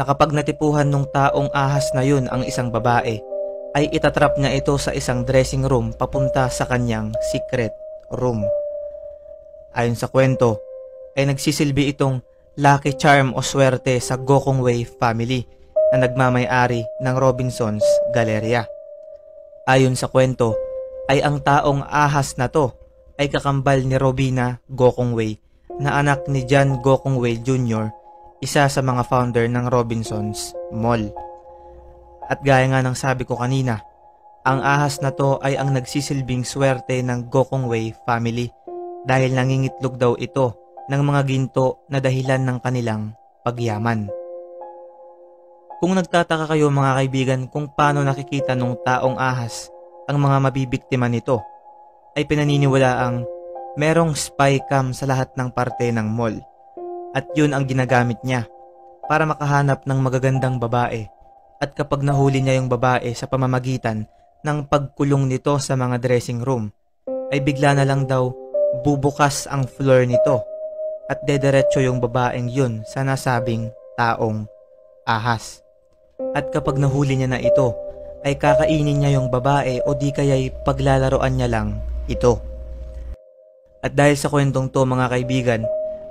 na kapag natipuhan nung taong ahas na yun ang isang babae, ay itatrap niya ito sa isang dressing room papunta sa kanyang secret room. Ayon sa kwento, ay nagsisilbi itong lucky charm o swerte sa Gokong Wei family na nagmamay-ari ng Robinson's Galleria. Ayon sa kwento, ay ang taong ahas na to ay kakambal ni Robina Gokong Wei na anak ni John Gokong Wei Jr., isa sa mga founder ng Robinson's Mall. At gaya nga ng sabi ko kanina, ang ahas na to ay ang nagsisilbing swerte ng Gokong Wei family dahil nangingitlog daw ito ng mga ginto na dahilan ng kanilang pagyaman. Kung nagtataka kayo mga kaibigan kung paano nakikita ng taong ahas ang mga mabibiktima nito, ay pinaniniwala ang merong spy cam sa lahat ng parte ng mall at yun ang ginagamit niya para makahanap ng magagandang babae at kapag nahuli niya yung babae sa pamamagitan ng pagkulong nito sa mga dressing room ay bigla na lang daw bubukas ang floor nito at dederecho yung babaeng yun sa nasabing taong ahas. At kapag nahuli niya na ito, ay kakainin niya yung babae o di kaya'y paglalaroan niya lang ito. At dahil sa kwentong to mga kaibigan,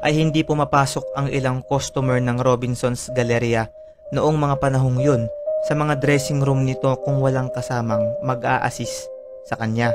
ay hindi pumapasok ang ilang customer ng Robinson's Galleria noong mga panahong yun sa mga dressing room nito kung walang kasamang mag-a-assist sa kanya.